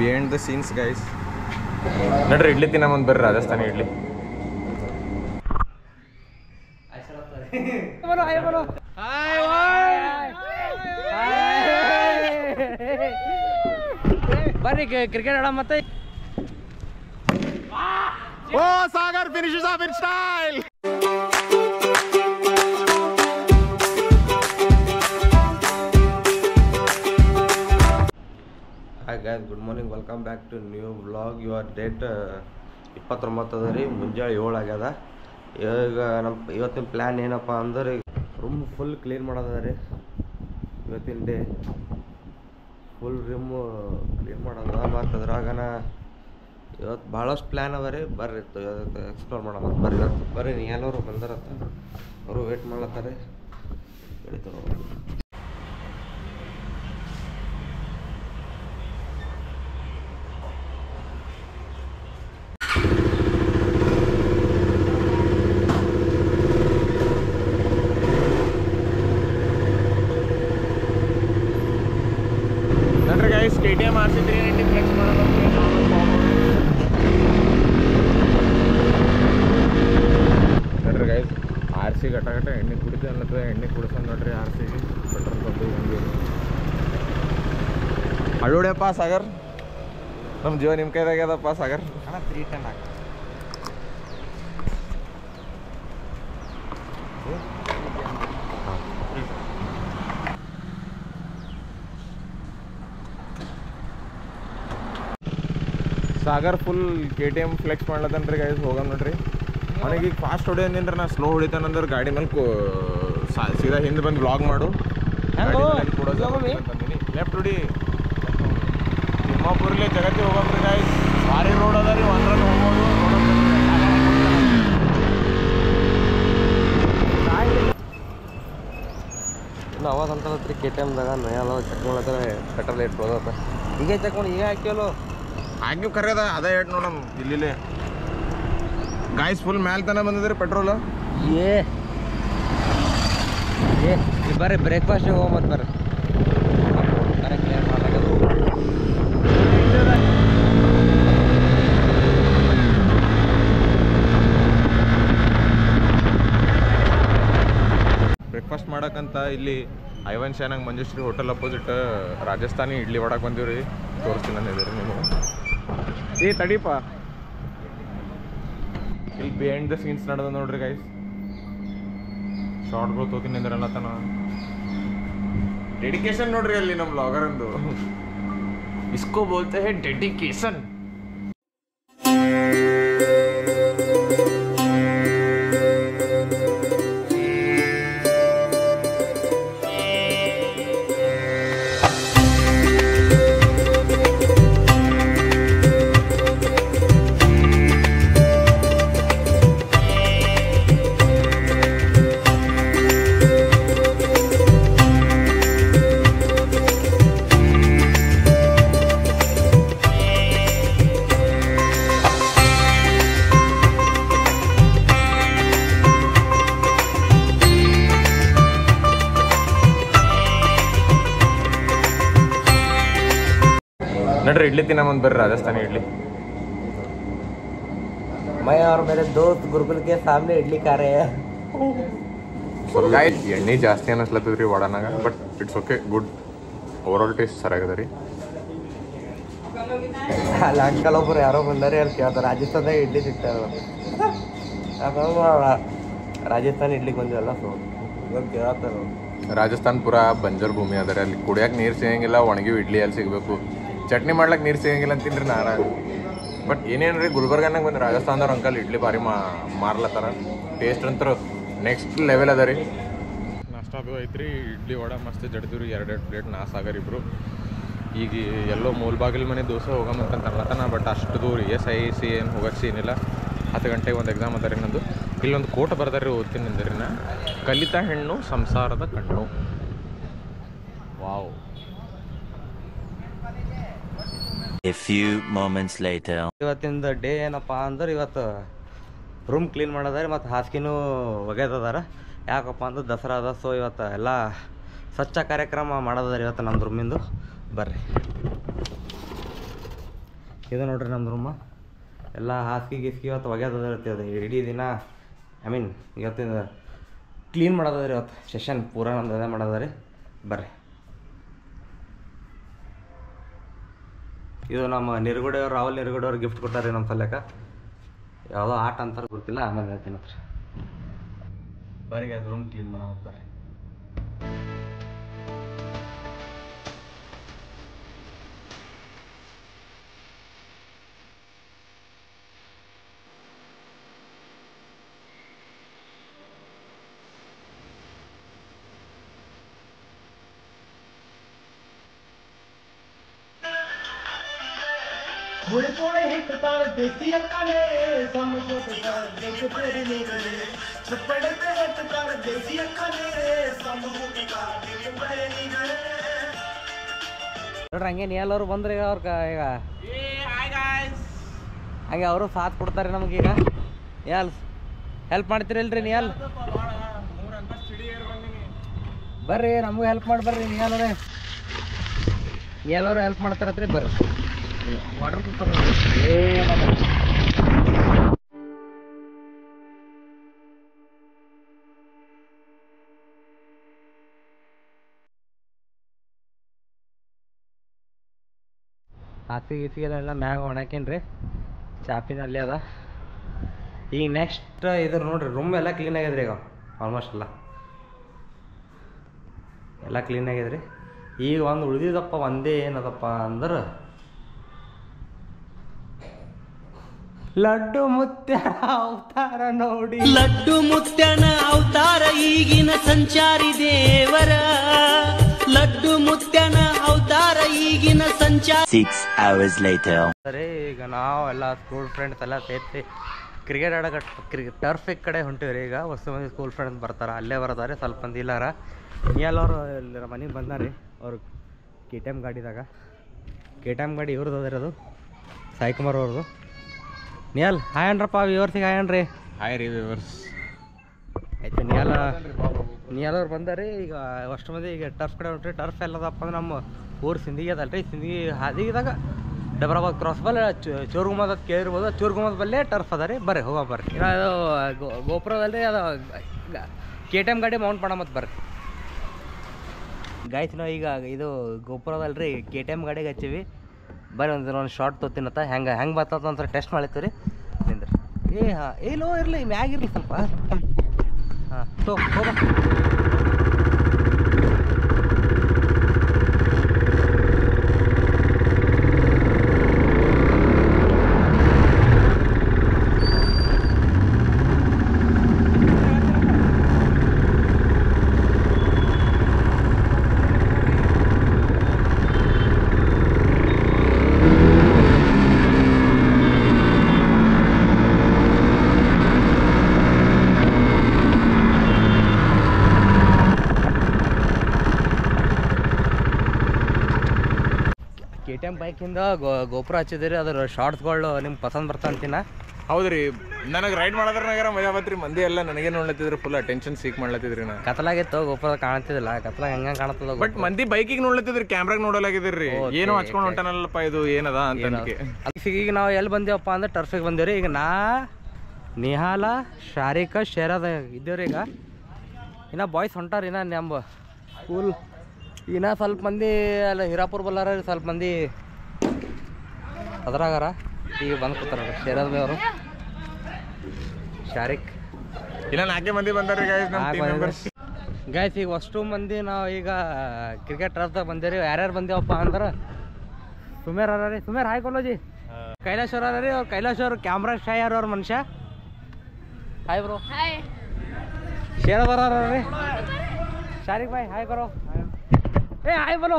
Behind the scenes guys ನಡ್ರಿ ಇಡ್ಲಿ ತಿನ್ನ ಮುಂದೆ ಬರ್ರಿ ರಾಜಸ್ಥಾನಿ ಇಡ್ಲಿ. ಬರ್ರಿ ಕ್ರಿಕೆಟ್ ಆಡ ಮತ್ತೆ. ಓ Sagar finish off in style guys good morning welcome back to new vlog your date ಇಪ್ಪತ್ತೊಂಬತ್ತು ಅದ ರೀ, ಮುಂಜಾನೆ ಏಳು ಆಗ್ಯದ. ಈಗ ನಮ್ಮ ಇವತ್ತಿನ ಪ್ಲ್ಯಾನ್ ಏನಪ್ಪ ಅಂದ್ರೆ ರೂಮ್ ಫುಲ್ ಕ್ಲೀನ್ ಮಾಡೋದ ರೀ. ಇವತ್ತಿನ ಡೇ ಫುಲ್ ರೂಮ್ ಕ್ಲೀನ್ ಮಾಡೋದ. ಮತ್ತು ಅದ್ರಾಗನ ಇವತ್ತು ಭಾಳಷ್ಟು ಪ್ಲ್ಯಾನ್ ಅವ ರೀ. ಬರ್ರಿ ಎಕ್ಸ್ಪ್ಲೋರ್ ಮಾಡೋಣ. ಬರ್ರಿ ಇವತ್ತು ಬರ್ರಿ, ನೀ ಎಲ್ಲರೂ ಬಂದಾರತ್ತ. ಅವರು ವೇಟ್ ಮಾಡ್ಲತ್ತಾರೆ ಬೆಳಿತಾರ ನಡ್ರಿ guys K T M R C three ninety flex ಮಾಡೋದು ನಡ್ರಿ ಗೈಸ್ ಆರ್ ಸಿ ಗಟ ಗಟ ಎಣ್ಣೆ ಕುಡಿತು ಅನ್ನತ್ತದ ಎಣ್ಣೆ ಕುಡಿಸೋದು ನೋಡ್ರಿ ಆರ್ ಸಿಗೆ ಪೆಟ್ರೋಲ್ ಬಂದು ಹಂಗೆ ಹಳ್ಳೋಡ್ಯಪ್ಪ ಸಾಗರ್ ನಮ್ಮ ಜೀವ ನಿಮ್ಮ ಕೈದಾಗ್ಯದಪ್ಪ ಸಾಗರ್ ತ್ರೀ ಟೆನ್ ಹಾಕಿ Sagar full K T M flex ಮಾಡ್ಲತ್ತನ್ರಿ guys ಹೋಗಮ್ ನೋಡ್ರಿ ಅವನಿಗೆ ಈಗ ಫಾಸ್ಟ್ ಹೊಡಿಯೋದಿಂದ್ರೆ ನಾ ಸ್ಲೋ ಹೊಡಿತಾನಂದ್ರೆ ಗಾಡಿ ಮೇಲೆ ಕೋ ಸಾ- ಸೀದಾ ಹಿಂದೆ ಬಂದು ಬ್ಲಾಗ್ ಮಾಡು ಲೆಫ್ಟ್ ಹೊಡಿ ತಿಮ್ಮಾಪುರ್ಲೆ ಜಗತ್ತಿ ಹೋಗಮ್ರಿ ಗಾಯ್ಸ್ ಭಾರಿ ರೋಡ್ ಅದ ರೀ ಒಂದ್ರಲ್ಲಿ ಹೋಗ್ಬೋದು ಅವಾಗ ಅಂತಲತ್ರಿ ಕೆ ಟಿ ಎಮ್ದಾಗ ನಯಾಲ ಚೆಕ್ ಮಾಡತ್ರ ಪೆಟ್ರೋಲ್ ರೇಟ್ ಹೋದತ್ತ ಈಗ ಚೆಕ್ ಮಾಡಿ ಈಗ ಹಾಕಿವಲ್ಲೋ ಹಾಕಿವ್ ಕರೆಯದ ಅದ ಏಟ್ ನೋಡಮ್ ಇಲ್ಲಿ ಗಾಯ್ಸ್ ಫುಲ್ ಮ್ಯಾಲ ತನ ಬಂದಿದ್ರಿ ಪೆಟ್ರೋಲ್ ಏ. ಏ ಬರ್ರಿ ಬ್ರೇಕ್ಫಾಸ್ಟ್ ಹೋಗ್ಬೋದು ಬರ್ರಿ. ಮಾಡಕ್ಕಂತ ಇಲ್ಲಿ ಐವನ್ ಶಾನಂಗ್ ಮಂಜುಶ್ರೀ ಹೋಟೆಲ್ ಅಪೋಸಿಟ್ ರಾಜಸ್ಥಾನಿ ಇಡ್ಲಿ ಒಡಕ್ ಬಂದೀವಿ ರೀ. ತೋರಿಸ್ತೀನಿ ಅಂದಿದ್ದೀರಿ ನೀವು ಏ ತಡೀಪ. ಇಲ್ಲಿ ಬಿಹೈಂಡ್ ದ ಸೀನ್ಸ್ ನಡೆದ ನೋಡ್ರಿ ಗೈಸ್ ಶಾರ್ಟ್ಗಳು ತೋತೀನಿ ಅಂದ್ರಲ್ಲ ತನ. ಡೆಡಿಕೇಶನ್ ನೋಡ್ರಿ ಅಲ್ಲಿ ನಮ್ಮ ಬ್ಲಾಗರಂದು ಇಸ್ಕೋ ಬೋಲ್ತೇ ಹೇ ಡೆಡಿಕೇಶನ್ ಇಡ್ಲಿ ತಿನ್ನ ಮುಂದೆ ಬರ್ರಿ ರಾಜಸ್ಥಾನಿ ಇಡ್ಲಿ मैं और मेरे दोस्त गुरुकुल के सामने इडली खा रहे हैं ಸ್ವಲ್ಪ ಎಣ್ಣೆ ಜಾಸ್ತಿ ಅನ್ನಿಸ್ಲತ್ತದ ರೀ ವಡನಾಗ but it's okay good overall taste ಸರಿಯಾಗದ ರೀ ಅಲ್ಲಿ ಅಂಕಲ್ ಒಬ್ರು ಯಾರೋ ಬಂದಾರೆ ಅಲ್ಲಿ ಕೇಳ್ತಾರೆ ರಾಜಸ್ಥಾನದಾಗ ಇಡ್ಲಿ ಸಿಗ್ತಾವ ರಾಜಸ್ಥಾನ ಇಡ್ಲಿಗೆ ಬಂದಿವಲ್ಲ ಸೊ ಇವಾಗ ಕೇಳತ್ತಾರ ರಾಜಸ್ಥಾನ್ ಪೂರಾ ಬಂಜರ್ ಭೂಮಿ ಅದ ರೀ ಅಲ್ಲಿ ಕುಡಿಯಕ್ಕೆ ನೀರು ಸಿಗಂಗಿಲ್ಲ ಒಣಗಿವು ಇಡ್ಲಿ ಅಲ್ಲಿ ಸಿಗಬೇಕು ಚಟ್ನಿ ಮಾಡ್ಲಿಕ್ಕೆ ನೀರು ಸಿಗಂಗಿಲ್ಲ ಅಂತೀನಿ ನಾರ. ಬಟ್ ಏನೇನು ರೀ ಗುಲ್ಬರ್ಗನಾಗ ಬಂದು ರಾಜಸ್ಥಾನದವ್ರ ಅಂಕಲ್ ಇಡ್ಲಿ ಭಾರಿ ಮಾ ಮಾರ್ಲತ್ತಾರ. ಟೇಸ್ಟ್ ಅಂತೂ ನೆಕ್ಸ್ಟ್ ಲೆವೆಲ್ ಅದ ರೀ. ನಾಷ್ಟಾ ಐತ್ರಿ, ಇಡ್ಲಿ ವಡ ಮಸ್ತ್ ಜಡ್ದು ರೀ ಎರಡೆರಡು ಪ್ಲೇಟ್ ನಾ ಸಾಗರ್ ಇಬ್ರು. ಈಗ ಎಲ್ಲೋ ಮೂಲ್ ಬಾಗಿಲು ಮನೆ ದೋಸೆ ಹೋಗಮಂತ ಅನ್ಲತ್ತಾನ ಬಟ್ ಅಷ್ಟು ದೂರ ಎಸ್ ಐ ಸಿ ಏನು ಹೋಗಕ್ಕೆ ಸೀನಿಲ್ಲ ಹತ್ತು ಗಂಟೆಗೆ ಒಂದು ಎಕ್ಸಾಮ್ ಅದ ರೀ ನಂದು ಇಲ್ಲೊಂದು ಕೋಟ ಬರ್ದಾರಿ ಓದ್ತೀನಿ ಅಂದ್ರಿ ನಾ ಕಲಿತ ಹೆಣ್ಣು, ಸಂಸಾರದ ಕಣ್ಣು. Wow A few moments later. ಇವತ್ತಿಂದ ಡೇ ಏನಪ್ಪ ಅಂದ್ರೆ ಇವತ್ತು ರೂಮ್ ಕ್ಲೀನ್ ಮಾಡೋದಾರೆ ಮತ್ತು ಹಾಸಿಗೆನೂ ಒಗೆದದಾರ. ಯಾಕಪ್ಪ ಅಂದ್ರೆ ದಸರಾ ಅದ ಸೊ ಇವತ್ತು ಎಲ್ಲ ಸ್ವಚ್ಛ ಕಾರ್ಯಕ್ರಮ ಮಾಡೋದಾರೆ ಇವತ್ತು ನಮ್ಮ ರೂಮಿಂದು ಬರ್ರಿ. ಇದು ನೋಡ್ರಿ ನಮ್ಮ ರೂಮ ಎಲ್ಲ ಹಾಸಿಗೆ ಗೀಸಿಗೆ ಇವತ್ತು ಒಗೆದದ ಅದು ಇಡೀ ದಿನ ಐ ಮೀನ್ ಇವತ್ತಿನ ಕ್ಲೀನ್ ಮಾಡೋದಾರೆ ಇವತ್ತು. ಸೆಷನ್ ಪೂರ ನಮ್ದು ಅದೇ ಮಾಡೋದ ರೀ ಬರ್ರಿ. ಇದು ನಮ್ಮ ನಿರ್ಗುಡೆ ಅವ್ರು, ರಾಹುಲ್ ನಿರ್ಗುಡೆ ಅವ್ರು ಗಿಫ್ಟ್ ಕೊಟ್ಟಾರೆ ನಮ್ಮ ಸಲ್ಯಾಕ ಯಾವುದೋ ಆಟ ಅಂತಾರೆ, ಗೊತ್ತಿಲ್ಲ, ಆಮೇಲೆ ಹೇಳ್ತೀನಿ ಹತ್ರ. ಬರೀ ರೂಮ್ ಕ್ಲೀನ್ ಮಾಡೋದು ಬರ್ರಿ ನೋಡ್ರಿ ಹಂಗೆ ನೀ ಎಲ್ಲರೂ ಬಂದ್ರೆ ಈಗ ಅವ್ರ ಈಗ ಹಂಗೆ ಅವರು ಸಾಥ್ ಕೊಡ್ತಾರೆ ನಮಗೀಗ ಎಲ್ ಹೆಲ್ಪ್ ಮಾಡ್ತೀರಲ್ರಿ ನೀ ಎಲ್ ಬರ್ರಿ ನಮಗೂ ಹೆಲ್ಪ್ ಮಾಡಿ ಬರ್ರಿ ನೀ ಎಲ್ಲರೇ ಎಲ್ಲರೂ ಹೆಲ್ಪ್ ಮಾಡ್ತಾರತ್ರಿ ಬರ್ರಿ. ವಾಟರ್ ಹಾಸಿಗೆ ಗೀಸಿಗೆಲ್ಲ ಮ್ಯಾಗ ಒಣಕೇನ್ರಿ ಚಾಪಿನ ಅಲ್ಲೇ ಅದ. ಈಗ ನೆಕ್ಸ್ಟ್ ಇದ್ರ ನೋಡ್ರಿ ರೂಮ್ ಎಲ್ಲ ಕ್ಲೀನ್ ಆಗ್ಯದ್ರಿ ಈಗ. ಆಲ್ಮೋಸ್ಟ್ ಎಲ್ಲ. ಎಲ್ಲ ಕ್ಲೀನ್ ಆಗ್ಯದ್ರಿ ಈಗ ಒಂದು ಉಳಿದಿದಪ್ಪ ಒಂದೇ ಏನದಪ್ಪ ಅಂದ್ರೆ ಲಡ್ಡು ಮುತ್ಯನ ಅವತಾರ ನೋಡಿ. ಲಡ್ಡು ಮುತ್ಯನ ಅವತಾರ ಈಗಿನ ಸಂಚಾರಿ ದೇವರ. ಲಡ್ಡು ಮುತ್ಯನ ಅವತಾರ ಈಗಿನ ಸಂಚಾರ ಸಿಕ್ಸ್ ಅವರ್ಸ್ later. ಸರಿ ಈಗ ನಾವು ಎಲ್ಲ ಸ್ಕೂಲ್ ಫ್ರೆಂಡ್ಸ್ ಎಲ್ಲ ಸೇರ್ತಿ ಕ್ರಿಕೆಟ್ ಆಡೋಕೆ ಕ್ರಿಕೆಟ್ ಟರ್ಫಿಕ್ ಕಡೆ ಹೊಂಟಿವ್ರಿ. ಈಗ ಹೊಸ ಮಂದಿ ಸ್ಕೂಲ್ ಫ್ರೆಂಡ್ಸ್ ಬರ್ತಾರೆ ಅಲ್ಲೇ ಬರ್ತಾರೆ ಸ್ವಲ್ಪ ಮಂದಿ ಇಲ್ಲಾರ. ಎಲ್ಲರೂ ಇಲ್ಲಿ ಮನೆಗೆ ಬಂದಾರಿ ಅವ್ರು ಕೆ ಟಿ ಎಂ ಗಾಡಿದಾಗ. ಕೆ ಟಿ ಎಂ ಗಾಡಿ ಇವ್ರದ್ದು ಅದ ಅದು ಸಾಯಿ ಕುಮಾರ್ ಅವ್ರದ್ದು ನಿಯಲ್ ಹಾಯ್ ಅನ್ರಪ್ಪ ವ್ಯೂವರ್ಸಿಗೆ ಹಾಯ್ ಅನ್ರಿ. ಹಾಯ್ ರೀ ವಿವರ್ಸ್ ಆಯ್ತು ನಿಯಲ್ ನಿಯಲ್ ಅವ್ರು ಬಂದಾರಿ ಈಗ ಅಷ್ಟು ಮಂದಿ ಈಗ ಟರ್ಫ್ ಕಡೆ ಹೊಂಟ್ರಿ ಟರ್ಫ್ ಎಲ್ಲದಪ್ಪ ಅಂದ್ರೆ ನಮ್ಮ ಊರು ಸಿಂಧಿಗೆ ಅದಲ್ರಿ. ಸಿಂದಿಗೆ ಹಾದಿಗಿದಾಗ ಡಬ್ರಾಬಾದ್ ಕ್ರಾಸ್ ಬಲ್ ಚೋರ್ಗುಮದ ಕೇಳಿರ್ಬೋದು ಚೋರ್ಗುಮದ ಬಲ್ಲೇ ಟರ್ಫ್ ಅದ ರೀ. ಬರ್ರಿ ಹೋಗ ಬರ್ರಿ. ಈಗ ಅದು ಗೋಪುರದಲ್ಲಿ ಅದು ಕೆ ಟಿ ಎಂ ಗಾಡಿ ಮೌಂಟ್ ಮಾಡಮತ್ ಬರ್ರಿ. ಗಾಯ್ತು ನಾವು ಈಗ ಇದು ಗೋಪುರದಲ್ರಿ ಕೆ ಟಿ ಎಂ ಗಾಡಿಗೆ ಹಚ್ಚೀವಿ. ಬರ್ರಿ ಒಂದು ಒಂದು ಶಾರ್ಟ್ ತೊತ್ತಿನತ್ತ ಹೆಂಗೆ ಹೆಂಗೆ ಬರ್ತದ ಅಂತ ಟೆಸ್ಟ್ ಮಾಡ್ಲಿಕ್ಕೆ ರೀ ನಿಂದ್ರಿ ಏ, ಹಾಂ. ಏನೋ ಇರಲಿ, ಮ್ಯಾಗೆ ಇರಲಿ ಸ್ವಲ್ಪ. ಹಾಂ, ತೋ, ಹೋಗ. ಕೆ ಟಿ ಎಂ ಬೈಕಿಂದ ಗೋ ಗೋಪುರ ಹಚ್ಚಿದ್ರಿ ಅದ್ರ ಶಾರ್ಟ್ಸ್ಗಳು ನಿಮ್ಗೆ ಪಸಂದ್ ಬರ್ತಾ ಅಂತೀನ? ಹೌದ್ರಿ ನನಗೆ ರೈಡ್ ಮಾಡೋದ್ರ ಮಜಾ ಬತ್ರಿ ಮಂದಿ ಎಲ್ಲ ನನಗೆ ನೋಡ್ಲತ್ತಿದ್ರು ಫುಲ್ ಅಟೆನ್ಷನ್ ಸೀಕ್ ಮಾಡ್ಲತ್ತಿದ್ರಿ ನಾ. ಕತ್ಲಾಗಿತ್ತು ಗೋಪುರ ಕಾಣ್ತಿದ್ದಿಲ್ಲ ಕತ್ಲಾಗ ಹೆಂಗ ಕಾಣ್ತದ ಬಟ್ ಮಂದಿ ಬೈಕಿಗೆ ನೋಡ್ಲತ್ತಿದ್ರಿ ಕ್ಯಾಮ್ರಾಗ ನೋಡಲಾಗಿದ್ರಿ ಏನೋ ಹಚ್ಕೊಂಡು ಹೊಂಟಾನಲ್ಲಪ್ಪ ಇದು ಏನದ ಅಂತ ಅನ್ಕೆ. ಈಗ ನಾವು ಎಲ್ಲಿ ಬಂದೇವಪ್ಪ ಅಂದ್ರೆ ಟರ್ಫಿಗೆ ಬಂದೇವ್ರಿ ಈಗ ನಾ ನಿಹಾಲ ಶಾರಿಕ ಶೇರದ ಇದ್ದೇವ್ರಿ ಈಗ. ಇನ್ನ ಬಾಯ್ಸ್ ಹೊಂಟಾರ ಇನ್ನ ನಮ್ಮ ಸ್ಕೂಲ್ ಇನ್ನ ಸ್ವಲ್ಪ ಮಂದಿ ಅಲ್ಲ ಹಿರಾಪುರ ಬಲ್ಲಾರ ಸ್ವಲ್ಪ ಮಂದಿ ಅದ್ರಾಗಾರ. ಈಗ ಬಂದು ಕೂತಾರ ಶೇರದ ಬಿ ಅವರು. ಶಾರಿಕ್. ಇಲ್ಲ ನಾಲ್ಕೇ ಮಂದಿ ಬಂದಾರೆ. ಗಾಯ್ಸ್ ಈಗ ಅಷ್ಟು ಮಂದಿ ನಾವು ಈಗ ಕ್ರಿಕೆಟ್ ಟರ್ಫ್ದಾಗ ಬಂದೇವ್ರಿ ಯಾರ್ಯಾರು ಬಂದೇವಪ್ಪ ಅಂದ್ರೆ? ಸುಮೇರ್ ಅರ ರೀ. ಸುಮೇರ್ ಹಾಯ್ ಕೊಲ್ಲೋಜಿ ಕೈಲಾಶ್ ಅವ್ರ ರೀ. ಅವ್ರು ಕೈಲಾಶ್ ಅವ್ರು ಕ್ಯಾಮ್ರಾ ಶಾಯ್ ಅವ್ರ ಮನುಷ್ಯ? ಹಾಯ್ ಬ್ರೋ ಹಾಯ್ ಶೇರ ಬರ ರೀ. ಶಾರಿಕ್ ಬಾಯ್ ಹಾಯ್ ಬರೋ ಏ ಆಯ್ ಬರೋ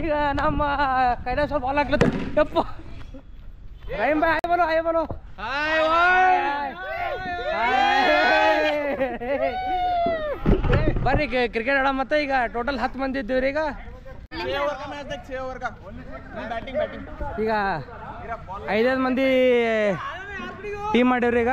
ಈಗ ನಮ್ಮ ಅವ್ರು ಬಾಲ್ ಹಾಕ್ಲತ್ತ. ಯಪ್ಪ. ರೈಮ್ ಬಾಯ್ ಆಯ್ ಬರೋ ಹಾಯ್ ಬರೋ ಬರ್ರಿ ಕ್ರಿಕೆಟ್ ಆಡೋ ಮತ್ತೆ ಈಗ ಟೋಟಲ್ ಹತ್ತು ಮಂದಿ ಇದ್ದೀವ್ರಿ ಈಗ. ಈಗ ಐದೈದು ಮಂದಿ ಟೀಮ್ ಮಾಡಿವ್ರಿ ಈಗ.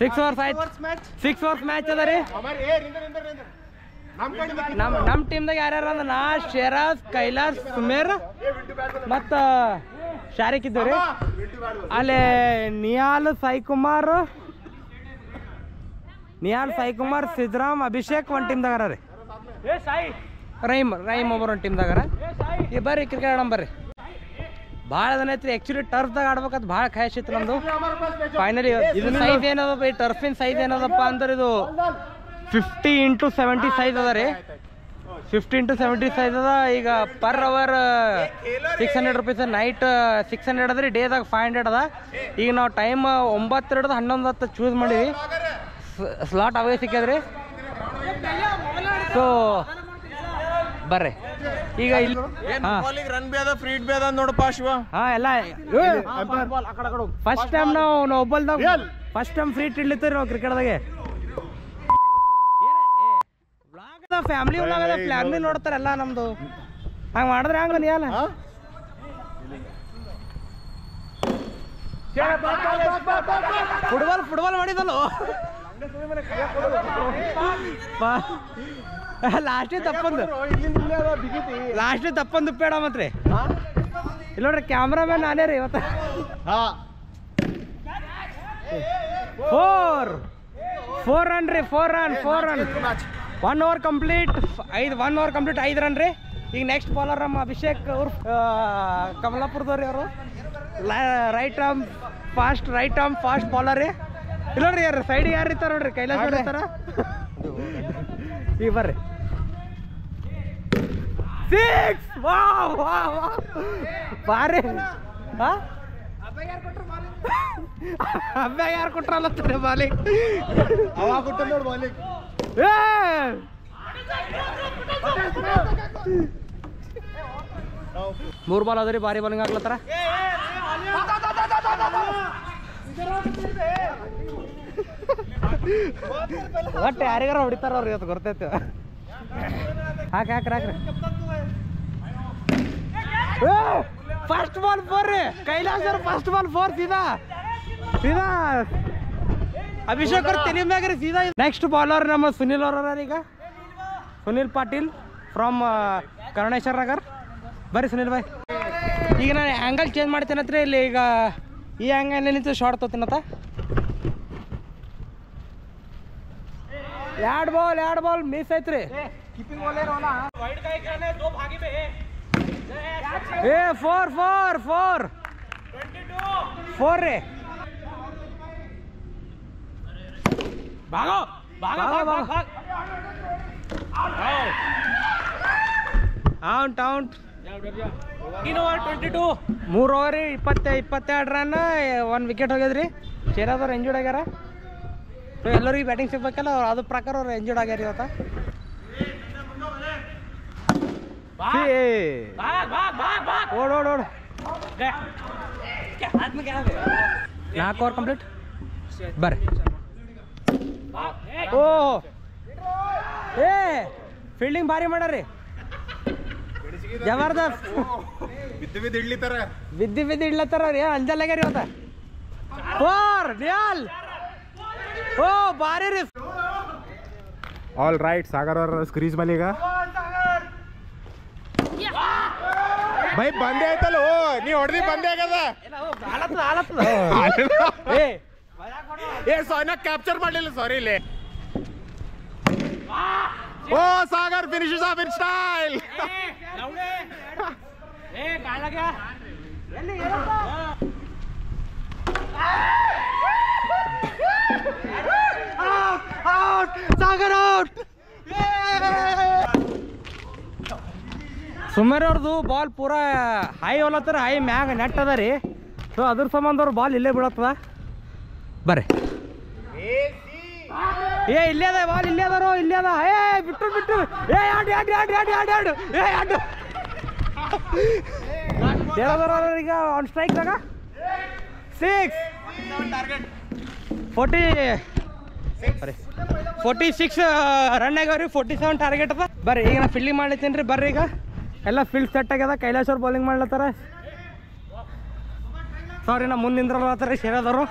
ಸಿಕ್ಸ್ ಅವರ್ಸ್ ಆಯ್ತು ಸಿಕ್ಸ್ ಅವರ್ಸ್ ಮ್ಯಾಚ್ ಅದ ರೀ. ನಮ್ಮ ನಮ್ಮ ಟೀಮ್ದಾಗ ಯಾರ್ಯಾರು ಅಂದ್ರೆ ನಾ ಶೇರಾಜ್ ಕೈಲಾಸ್ ಸುಮೇರ್ ಮತ್ತು ಶಾರಿಕ್ ಇದ್ದೀವಿ ರೀ. ನಿಯಾಲ್ ಸಾಯಿಕುಮಾರ್. ನಿಯಾಲ್ ಸಾಯಿಕುಮಾರ್ ಸಿದ್ದರಾಮ್ ಅಭಿಷೇಕ್ ಒನ್ ಟೀಮ್ದಾಗಾರ ರೀ. ರೈಮ್ ರೈಮ್ ಒಬ್ಬರು ಒನ್ ಟೀಮ್ದಾಗಾರ ಈ ಬರ್ರಿ ಕ್ರಿಕೆಟ್ ಆಡಂಬರ್ರಿ ಭಾಳ ದಿನ ಐತ್ರಿ ಆ್ಯಕ್ಚುಲಿ ಟರ್ಫ್ದಾಗ ಆಡ್ಬೇಕಂತ ಭಾಳ ಖಾಯಶ್ ಇತ್ತು ನಮ್ದು. ಫೈನಲಿ ಇದನ್ನ ಸೈಜ್ ಏನದಪ್ಪ ಈ ಟರ್ಫಿನ ಸೈಜ್ ಏನದಪ್ಪ ಅಂದ್ರೆ ಇದು ಫಿಫ್ಟಿ ಇಂಟು ಸೆವೆಂಟಿ ಸೈಜ್ ಅದ ರೀ. ಫಿಫ್ಟಿ ಇಂಟು ಸೆವೆಂಟಿ ಸೈಜ್ ಅದ. ಈಗ per hour six hundred rupees night six hundred ಅದ ರೀ ಡೇದಾಗ ಫೈವ್ ಹಂಡ್ರೆಡ್ ಅದ. ಈಗ ನಾವು ಟೈಮ್ ಒಂಬತ್ತು ಹಿಡಿದು ಹನ್ನೊಂದು ಹತ್ತು ಚೂಸ್ ಮಾಡೀವಿ ಸ್ಲಾಟ್ ಅವೇ ಸಿಕ್ಕದ್ರಿ. ಸೊ ಬರ್ರಿ. ಈಗ ಇಲ್ಲಿ ಹಾ ರನ್ ಬಿ ಅದ ಫ್ರೀಡ್ ಬಿ ಅದ ನೋಡಪ್ಪ ಶಿವ ಹಾ ಎಲ್ಲ ಫಸ್ಟ್ ಟೈಮ್ ನಾವು ನಾವು ಒಬ್ಬಲ್ದಾಗ ಫಸ್ಟ್ ಟೈಮ್ ಫ್ರೀ ಇಡ್ಲಿತ್ತೀರಿ ನಾವು ಕ್ರಿಕೆಟ್ದಾಗೆ ಫ್ಯಾಮಿಲಿ ಒಳಗದ ಫ್ಯಾಮಿಲಿ ನೋಡ್ತಾರೆ ಎಲ್ಲ ನಮ್ದು ಹಂಗ ಮಾಡಿದ್ರೆ ಹಂಗ ನೀಯಲ್ಲ ಫುಟ್ಬಾಲ್ ಫುಟ್ಬಾಲ್ ಮಾಡಿದಲ್ಲ ಲಾಸ್ಟ್ ತಪ್ಪಂದು. ಲಾಸ್ಟ್ ತಪ್ಪಂದು ಬೇಡ ಮತ್ರಿ. ಇಲ್ಲ ನೋಡ್ರಿ ಕ್ಯಾಮ್ರಾಮ್ಯಾನ್ ನಾನೇ ರೀ ಇವತ್ತ. ಫೋರ್ ಫೋರ್ ರನ್ ರೀ four run four run one over complete ಐದು ಒನ್ ಅವರ್ ಕಂಪ್ಲೀಟ್ ಐದು ರನ್ ರೀ. ಈಗ ನೆಕ್ಸ್ಟ್ ಬಾಲರ್ ನಮ್ಮ ಅಭಿಷೇಕ್ ಅವ್ರು ಕಮಲಾಪುರದವ್ರಿ ಅವರು right arm fast right arm fast bowler ರೀ. ಇಲ್ಲ ನೋಡ್ರಿ ಯಾರು ಸೈಡ್ ಯಾರು ಇರ್ತಾರ ನೋಡ್ರಿ? ಕೈಲಾಸ ಇರ್ತಾರ? ಈಗ ಬರ್ರಿ. ಸಿಕ್ಸ್ ವಾ ವಾ ವಾ ಬಾರಿ. ಹಾ ಅಬ್ಬ ಯಾರು ಕೊಟ್ರಲ್ಲ ಬಾಲಿಂಗ್ ಏ! ಮೂರು ಬಾಲ್ ಅದ್ರಿ ಬಾರಿ ಬಾಲಿಂಗ್ ಆಗ್ಲತ್ತಾರ? ಒಟ್ಟು ಯಾರಿಗಾರ ಹೊಡಿತಾರ ಅವ್ರು ಇವತ್ತು ಗೊತ್ತೈತೆ. ಹಾಕಿ, ಹಾಕ್ರಿ ಹಾಕ್ರಿ. ಫಸ್ಟ್ ಬಾಲ್ ಫೋರ್ ರೀ. ಕೈಲಾಸ್ ಫಸ್ಟ್ ಬಾಲ್ ಫೋರ್ ಸೀದಾ. ಸೀದಾ. ಅಭಿಷೇಕ್ ಅವ್ರ ತೆನಿ ಮ್ಯಾಗ ರೀ, ಸೀದಾ ನೆಕ್ಸ್ಟ್ ಬಾಲರ್ ನಮ್ಮ ಸುನಿಲ್ ಅವ್ರ ಈಗ. ಸುನಿಲ್ ಪಾಟೀಲ್ ಫ್ರಮ್ ಕರುಣೇಶ್ವರ ನಗರ್. ಬರ್ರಿ ಸುನಿಲ್ ಬಾಯ್ ಈಗ ನಾನು ಆ್ಯಂಗಲ್ ಚೇಂಜ್ ಮಾಡ್ತೇನೆ ಇಲ್ಲಿ ಈಗ ಈ ಆ್ಯಂಗಲ್ ನಿಂತು ಶಾರ್ಟ್ ತೊಗೊತೀನತ್ತ ಎರಡು ಬಾಲ್ ಎರಡು ಬಾಲ್ ಮಿಸ್ ಐತ್ರಿ. ಏ ಫೋರ್ ಫೋರ್ ಫೋರ್ ಫೋರ್ ರೀ. ಭಾಗೋ ಭಾಗೋ ಔಟ್ ಔಟ್ ಮೂರು ಓವರ್ ಇಪ್ಪತ್ತೆ ಇಪ್ಪತ್ತೆರಡು ರನ್ ಒಂದು ವಿಕೆಟ್ ಹೋಗ್ಯದ್ರಿ. ಚೇರಾದವ್ರು ಎಂಜೂಡ್ ಆಗ್ಯಾರ. ಎಲ್ಲರಿಗೂ ಬ್ಯಾಟಿಂಗ್ ಸಿಗ್ಬೇಕಲ್ಲ ಅವ್ರು ಅದ್ರ ಪ್ರಕಾರ ಅವ್ರು ಎಂಜೂಡ್ ಆಗ್ಯಾರ ಇವತ್ತ ಓಡ್ ಓಡ್ ಓಡ್ ನಾಲ್ಕು ಓವರ್ ಕಂಪ್ಲೀಟ್ ಬರ್ರಿ ಓ ಏ ಫೀಲ್ಡಿಂಗ್ ಭಾರಿ ಮಾಡ್ಯಾರಿ ಜಬರ್ದಸ್ತ್ ಬಿದ್ದು ಬಿದ್ದು ಇಡ್ಲಿತಾರ ಬಿದ್ದಿ ಬಿದ್ದಿ ಇಡ್ಲತ್ತಾರ ರೀ ಅಂಜಲ್ಲಾಗ್ಯಾರ ಇವತ್ತ ಫೋರ್ ನಿಯಾಲ್ ಓ ಭಾರಿ ರೀ ಆಲ್ ರೈಟ್ ಸಾಗರ್ ಅವ್ರ ಸ್ಕ್ರೀಸ್ ಮೇಲೆ ಈಗ ಬೈ ಬಂದೇ ಆಯ್ತಲ್ಲ ಓ ನೀ ಹೊಡೆದಿ ಬಂದೇ ಆಗದ ಆಲತ್ತದ ಆಲತ್ತದ ಏ ಏ ಸಾಯ್ನ ಕ್ಯಾಪ್ಚರ್ ಮಾಡಲಿಲ್ಲ ಸಾರಿ ಇಲ್ಲಿ ಓ Sagar finishes off in style ಏ ಕಾಲಾಗ ಸಾಗರ್ ಔಟ್ ಸುಮಾರು ಅವ್ರದ್ದು ಬಾಲ್ ಪೂರಾ ಹೈ ಹೊಲತ್ತಾರ ಹೈ ಮ್ಯಾಗ ನೆಟ್ ಅದ ರೀ. ಸೊ ಅದ್ರ ಸಂಬಂಧ ಅವ್ರ ಬಾಲ್ ಇಲ್ಲೇ ಬೀಳತ್ತದ. ಬರ್ರಿ. ಏ ಇಲ್ಲೇ ಅದ ಬಾಲ್ ಇಲ್ಲೇ ಅದಾರೋ ಇಲ್ಲೇ ಅದ. ಏ ಬಿಟ್ಟು ಬಿಟ್ಟು ಏ ಆಡು ಆಡು ಆಡು ಆಡು ಆಡು ಆಡು. ಏ ಆಡು. ಈಗ ಆನ್ ಸ್ಟ್ರೈಕ್ದಾಗ ಸಿಕ್ಸ್ ಫೋರ್ಟಿ ಸರಿ ಫೋರ್ಟಿ ಸಿಕ್ಸ್ ರನ್ ಆಗ್ಯಾವ್ರಿ. ಫೋರ್ಟಿ ಸೆವೆನ್ ಟಾರ್ಗೆಟ್ ಅದ. ಬರ್ರಿ, ಈಗ ನಾ ಫೀಲ್ಡಿಂಗ್ ಮಾಡ್ಲತ್ತೀನಿ ರೀ, ಬರ್ರಿ ಈಗ. ಎಲ್ಲ ಫೀಲ್ಡ್ ಸೆಟ್ ಆಗ್ಯದ, ಕೈಲಾಶ್ ಅವ್ರು ಬೌಲಿಂಗ್ ಮಾಡ್ಲತ್ತಾರ. ಸಾರಿ ನಾ ಮುಂದೆ ನಿಂದ್ರಲ್ಲತ್ತಾರ ಶೇರದವರು.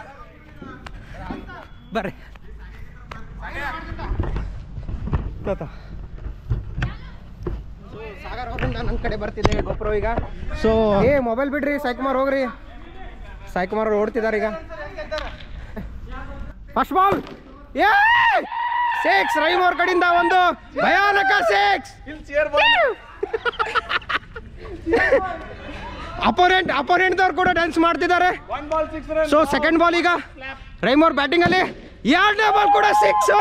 ಬರ್ರಿ. ಸಾಗರ್ ನನ್ನ ಕಡೆ ಬರ್ತಿದ್ದೆ ಗೊಬ್ಬರ ಈಗ ಸೊ ಏ ಮೊಬೈಲ್ ಬಿಡ್ರಿ, ಸಾಯ್ಕುಮಾರ್ ಹೋಗ್ರಿ. ಸಾಯಿ ಕುಮಾರ್ ಓಡ್ತಿದ್ದಾರೆ ಈಗ. ಫಸ್ಟ್ ಬಾಲ್ ಸಿಕ್ಸ್ ರೈಮ್ ಅವ್ರ ಕಡೆಯಿಂದ ಒಂದು ಭಯಾನಕ ಸಿಕ್ಸ್. ಅಪೋನೆಂಟ್ ಅಪೋನೆಂಟ್ದವ್ರು ಕೂಡ ಡ್ಯಾನ್ಸ್ ಮಾಡ್ತಿದ್ದಾರೆ. ಸೊ ಸೆಕೆಂಡ್ ಬಾಲ್ ಈಗ. ರೈಮೋರ್ ಬ್ಯಾಟಿಂಗ್ ಅಲ್ಲಿ ಎರಡನೇ ಬಾಲ್ ಕೂಡ ಸಿಕ್ಸ್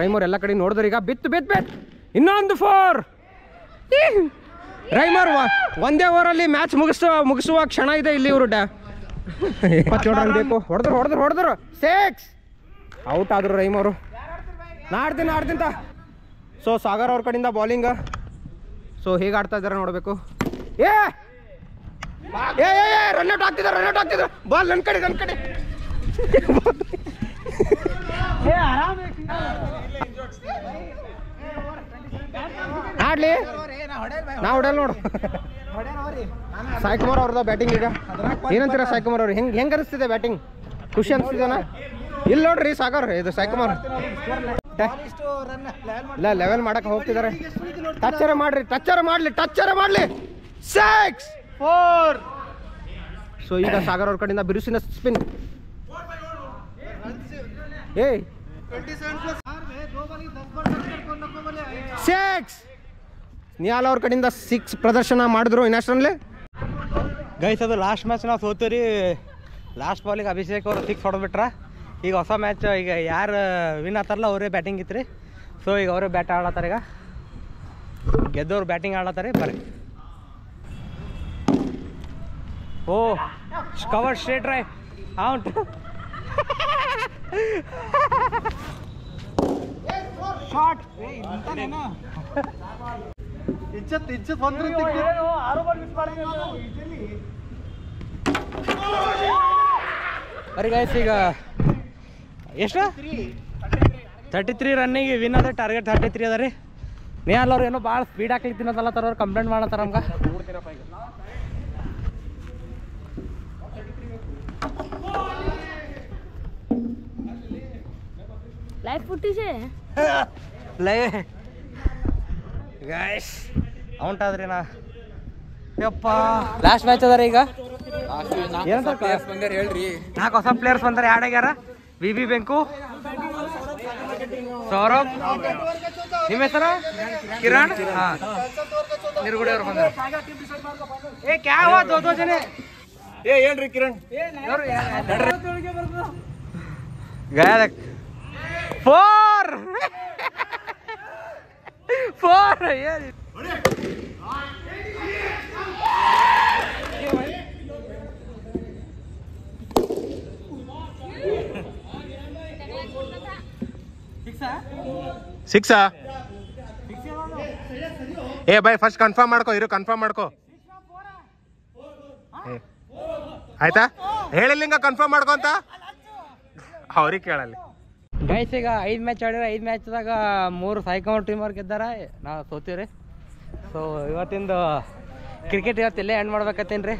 ರೈಮೋರ್ ಎಲ್ಲ ಕಡೆ ನೋಡಿದ್ರೆ ಈಗ ಬಿತ್ತು ಬಿತ್ ಬಿತ್ ಇನ್ನೊಂದು ಫೋರ್ ರೈಮರ್ ಒಂದೇ ಓವರಲ್ಲಿ ಮ್ಯಾಚ್ ಮುಗಿಸುವ ಮುಗಿಸುವ ಕ್ಷಣ ಇದೆ ಇಲ್ಲಿ ಇವರು ಡ್ಯಾ ಇಪ್ಪತ್ತೇಳು ರನ್ ಬೇಕು ಹೊಡೆದ್ರು ಹೊಡೆದ್ರು ಹೊಡೆದ್ರು. ಸಿಕ್ಸ್ ಔಟ್ ಆದ್ರು ಅವರು. ನಾಡ್ತೀನಿ ಆಡ್ತೀನಿ ಸೊ ಸಾಗರ್ ಅವ್ರ ಕಡೆಯಿಂದ ಬಾಲಿಂಗ ಸೊ ಹೇಗೆ ಆಡ್ತಾ ಇದ್ದಾರೆ ನೋಡಬೇಕು. ಏ! ಏ ಏ ಏ ರನ್ ಔಟ್ ಆಗ್ತಿದ್ರು ರನ್ ಔಟ್ ಆಗ್ತಿದ್ದಾರೆ ಬಾಲ್ ನನ್ನ ಕಡೆ ನನ್ನ ಕಡೆ. ಆಡ್ಲಿ. ನಾ ಹೊಡೆಯಲ್ ನೋಡು. ಸಾಯಿಕುಮಾರ್ ಅವ್ರದ ಬ್ಯಾಟಿಂಗ್ ಈಗ. ಏನಂತೀರ ಸಾಯಿಕುಮಾರ್ ಅವ್ರು? ಹೆಂಗ್ ಹೆಂಗ್ ಅನಿಸ್ತಿದೆ ಬ್ಯಾಟಿಂಗ್ ಖುಷಿ ಅನಿಸ್ತಿದ್ದಾನ ಇಲ್ಲ ನೋಡ್ರಿ ಸಾಗರ್, ಇದು ಸಾಯಿಕುಮಾರ್. ಇಲ್ಲ ಲೆವೆಲ್ ಮಾಡಕ್ ಹೋಗ್ತಿದ್ದಾರೆ ಟಚ್ಚರ ಮಾಡ್ರಿ ಟಚ್ಚರ ಮಾಡ್ಲಿ ಟಚ್ಚರ ಮಾಡ್ಲಿ. ಸಿಕ್ಸ್ ಫೋರ್ ಸೊ ಈಗ ಸಾಗರ್ ಅವ್ರ ಕಡೆಯಿಂದ ಬಿರುಸಿನ ಸ್ಪಿನ್ ಏಯ್. ಸಿಕ್ಸ್ ನಿಯಾಲ್ ಅವ್ರ ಕಡೆಯಿಂದ ಸಿಕ್ಸ್ ಪ್ರದರ್ಶನ ಮಾಡಿದ್ರು ಇನ್ನಷ್ಟರಲ್ಲಿ ಗೈಸ್ ಅದು ಲಾಸ್ಟ್ ಮ್ಯಾಚ್ ನಾವು ಸೋತೀರಿ. ಲಾಸ್ಟ್ ಬಾಲಿಗೆ ಅಭಿಷೇಕ್ ಅವರು ಸಿಕ್ಸ್ ಹೊಡೆದ್ಬಿಟ್ರ. ಈಗ ಹೊಸ ಮ್ಯಾಚ್ ಈಗ ಯಾರು ವಿನ್ ಆತಾರಲ್ಲ ಅವರೇ ಬ್ಯಾಟಿಂಗ್ ಇತ್ತು ಸೊ ಈಗ ಅವರೇ ಬ್ಯಾಟ್ ಆಡ್ಲತ್ತಾರೆ ಈಗ. ಗೆದ್ದವ್ರು ಬ್ಯಾಟಿಂಗ್ ಆಡ್ಲತ್ತಾರೆ ಬರ್ರಿ. ಓ ಕವರ್ ಸ್ಟ್ರೇಟ್ ರೈ ಔಟ್ ಶಾರ್ಟ್ ಇಜ್ಜತ್ ಇಜ್ಜತ್ ಗಾಯ್ಸ್ ಈಗ ಎಷ್ಟು? ತರ್ಟಿ ತ್ರೀ ರನ್ನಿಗೆ ವಿನ್ ಅದ ಟಾರ್ಗೆಟ್ ತರ್ಟಿ ತ್ರೀ ಅದ ರೀ. ನಿಹಾಲ್ ಅವ್ರು ಏನೋ ಭಾಳ ಸ್ಪೀಡ್ ಹಾಕ್ಲಿಕ್ಕೆ ತಿನ್ನೋದಲ್ಲ ಅವ್ರು ಕಂಪ್ಲೇಂಟ್ ಮಾಡತ್ತಾರ ನಮ್ಗೆ. લાઈવ ફૂટી છે ಲೈ ಗೈಸ್ ಔಂಟಾದ್ರಿ ನಾ ಯಪ್ಪ ಲಾಸ್ಟ್ ಮ್ಯಾಚ್ ಅದ ರೀ ಈಗ ಏನಂತಾರೆ ಹೇಳ್ರಿ ನಾಲ್ಕು ಹೊಸ ಪ್ಲೇಯರ್ಸ್ ಬಂದಾರೆ ಆಡಾಗ್ಯಾರ ವಿ ಬಿ ಬೆಂಕು ಸೌರಭ್ ನಿಮ್ಮ ಹೆಸರು ಕಿರಣ್ ಹಾ ನಿರ್ಗುಡಿ ಅವ್ರು ಬಂದಾರ ಏ ಕ್ಯಾ ಹುವಾ ದೋ ದೋ ಜನೆ ಏ ಏನ್ರಿ ಕಿರಣ್ ಗಯಾ ಫೋರ್ ಫೋರ್ ಸಿಕ್ಸಾ ಏ, ಬೈ ಫಸ್ಟ್ ಕನ್ಫರ್ಮ್ ಮಾಡ್ಕೋ, ಇರು ಕನ್ಫರ್ಮ್ ಮಾಡ್ಕೋ. ಆಯ್ತಾ? ಹೇಳಿ ಹಿಂಗ ಕನ್ಫರ್ಮ್ ಮಾಡ್ಕೋ ಅಂತ? ಅವ್ರಿಗೆ ಕೇಳಲ್ಲಿ. ಗೈಸ್ ಈಗ ಐದು ಮ್ಯಾಚ್ ಆಡಿದ್ರೆ ಐದು ಮ್ಯಾಚ್ದಾಗ ಮೂರು ಸಾಯ್ಕೌಂಟ್ ಟೀಮ್ ಅವ್ರು ಗೆದ್ದಾರ ನಾವು ಸೋತೀವಿ ಸೊ ಇವತ್ತಿಂದು ಕ್ರಿಕೆಟ್ ಇವತ್ತು ಇಲ್ಲೇ ಎಂಡ್ ಮಾಡ್ಬೇಕತ್ತೇನು ರೀ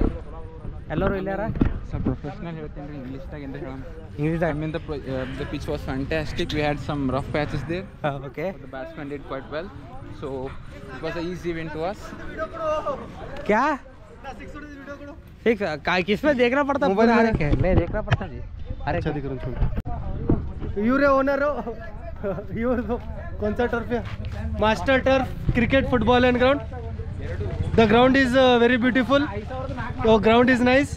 ಎಲ್ಲರೂ ಇಲ್ಲಾರ Some professional ಹೇಳ್ತೀನಿ ರೀ ಇಂಗ್ಲೀಷ್ದಾಗ ಏನ್ರಿ ಹೇಳಮ್ ಇಂಗ್ಲೀಷ್ದಾಗ I mean the pro- uh, the pitch was fantastic. We had some rough patches there. Okay The batsman did quite well. So it was an easy win to us. क्या ठीक है का- किसमें देखना पड़ता है पूरा हारे के नहीं देखना पड़ता जी अरे ಇವರೇ owner ಇವ್ರದು concert turf master turf cricket football and ground the ground is very beautiful ground is nice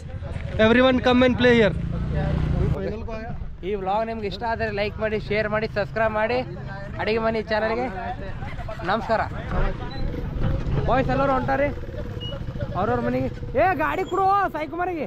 everyone come and play here ಈ ವ್ಲಾಗ್ ನಿಮ್ಗೆ ಇಷ್ಟ ಆದರೆ ಲೈಕ್ ಮಾಡಿ ಶೇರ್ ಮಾಡಿ ಸಬ್ಸ್ಕ್ರೈಬ್ ಮಾಡಿ. ಅಡಿಗೆ ಮನೆ ಚಾನಲ್ಗೆ ನಮಸ್ಕಾರ. ಬಾಯ್ಸ್ ಎಲ್ಲರೂ ಹೊಂಟಾರಿ? ಅವ್ರವ್ರ ಮನೆಗೆ. ಏ ಗಾಡಿ ಕೊಡು ಸಾಯಿ ಕುಮಾರಿಗೆ